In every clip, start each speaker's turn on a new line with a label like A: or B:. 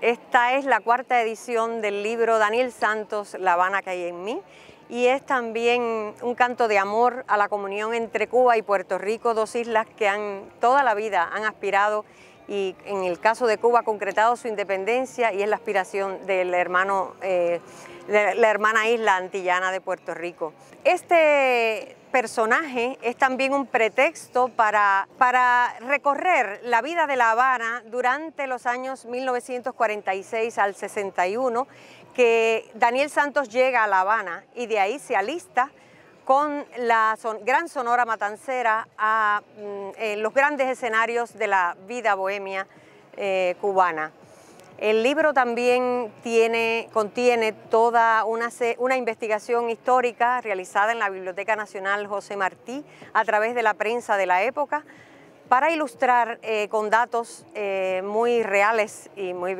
A: Esta es la cuarta edición del libro Daniel Santos, La Habana que hay en mí. Y es también un canto de amor a la comunión entre Cuba y Puerto Rico, dos islas que han toda la vida han aspirado y en el caso de Cuba concretado su independencia y es la aspiración del hermano, eh, de la hermana isla antillana de Puerto Rico. Este personaje es también un pretexto para, para recorrer la vida de La Habana durante los años 1946 al 61, que Daniel Santos llega a La Habana y de ahí se alista con la gran Sonora Matancera a mm, los grandes escenarios de la vida bohemia eh, cubana. El libro también tiene, contiene toda una, una, investigación histórica realizada en la Biblioteca Nacional José Martí a través de la prensa de la época para ilustrar eh, con datos eh, muy reales y muy,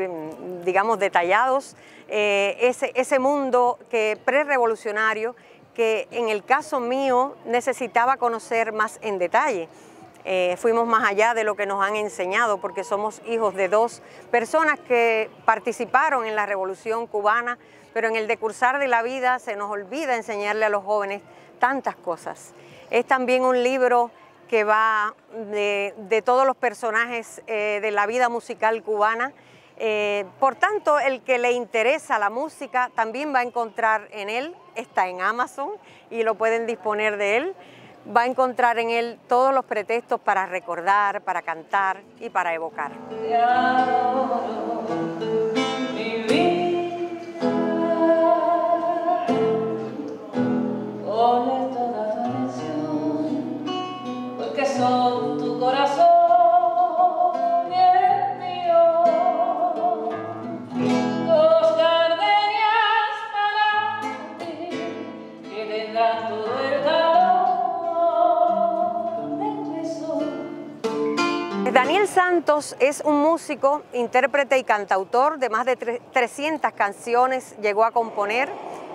A: digamos, detallados eh, ese, ese mundo que prerevolucionario que en el caso mío necesitaba conocer más en detalle. Eh, fuimos más allá de lo que nos han enseñado porque somos hijos de dos personas que participaron en la revolución cubana, pero en el decursar de la vida se nos olvida enseñarle a los jóvenes tantas cosas. Es también un libro que va de, todos los personajes eh, de la vida musical cubana. Eh, por tanto, el que le interesa la música también va a encontrar en él, está en Amazon y lo pueden disponer de él va a encontrar en él todos los pretextos para recordar, para cantar y para evocar. Daniel Santos es un músico, intérprete y cantautor de más de 300 canciones, llegó a componer,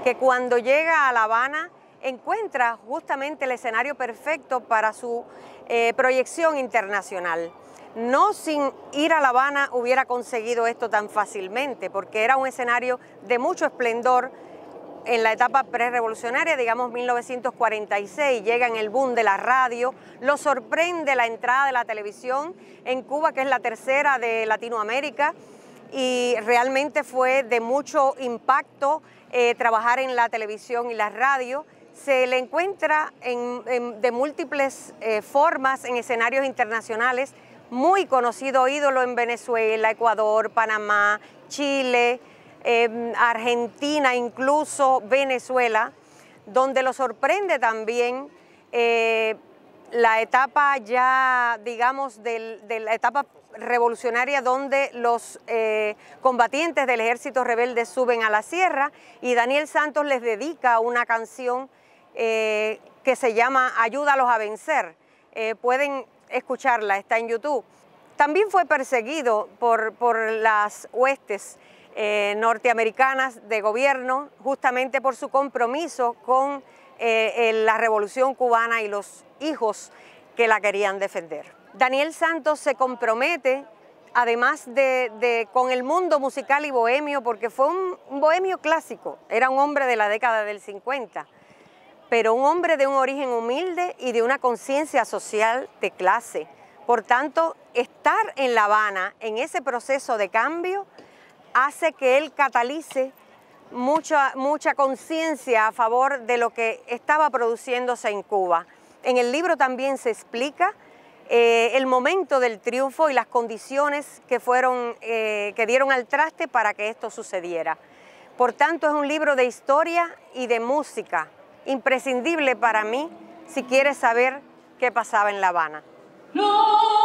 A: que cuando llega a La Habana encuentra justamente el escenario perfecto para su eh, proyección internacional. No sin ir a La Habana hubiera conseguido esto tan fácilmente, porque era un escenario de mucho esplendor, en la etapa prerevolucionaria, digamos 1946, llega en el boom de la radio, lo sorprende la entrada de la televisión en Cuba, que es la tercera de Latinoamérica, y realmente fue de mucho impacto eh, trabajar en la televisión y la radio. Se le encuentra de múltiples eh, formas en escenarios internacionales, muy conocido ídolo en Venezuela, Ecuador, Panamá, Chile, Argentina, incluso Venezuela, donde lo sorprende también eh, la etapa ya, digamos, de la etapa revolucionaria donde los eh, combatientes del ejército rebelde suben a la sierra y Daniel Santos les dedica una canción eh, que se llama Ayúdalos a vencer. pueden escucharla, está en YouTube. También fue perseguido por, por las huestes eh, norteamericanas de gobierno justamente por su compromiso con eh, la revolución cubana y los hijos que la querían defender. Daniel Santos se compromete además de, con el mundo musical y bohemio, porque fue un, un, bohemio clásico, era un hombre de la década del 50, pero un hombre de un origen humilde y de una conciencia social de clase. Por tanto, estar en La Habana, en ese proceso de cambio, hace que él catalice mucha, mucha conciencia a favor de lo que estaba produciéndose en Cuba. En el libro también se explica eh, el momento del triunfo y las condiciones que, fueron, eh, que dieron al traste para que esto sucediera. Por tanto, es un libro de historia y de música, imprescindible para mí si quieres saber qué pasaba en La Habana.
B: Hello.